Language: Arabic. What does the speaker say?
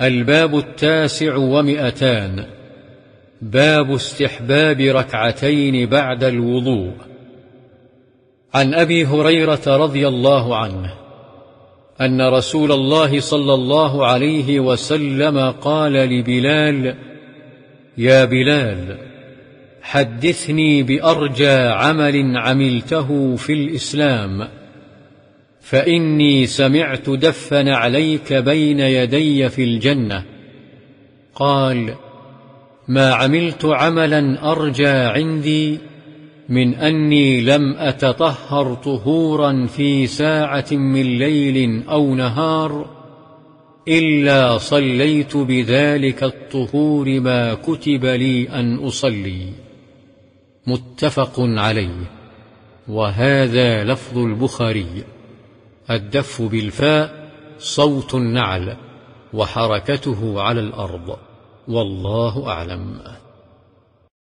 الباب التاسع ومئتان. باب استحباب ركعتين بعد الوضوء. عن أبي هريرة رضي الله عنه أن رسول الله صلى الله عليه وسلم قال لبلال يا بلال حدثني بأرجى عمل عملته في الإسلام. فإني سمعت دفن عليك بين يدي في الجنة. قال ما عملت عملا أرجى عندي من أني لم أتطهر طهورا في ساعة من ليل أو نهار إلا صليت بذلك الطهور ما كتب لي أن أصلي. متفق عليه. وهذا لفظ البخاري. الدف بالفاء صوت النعل وحركته على الأرض. والله أعلم.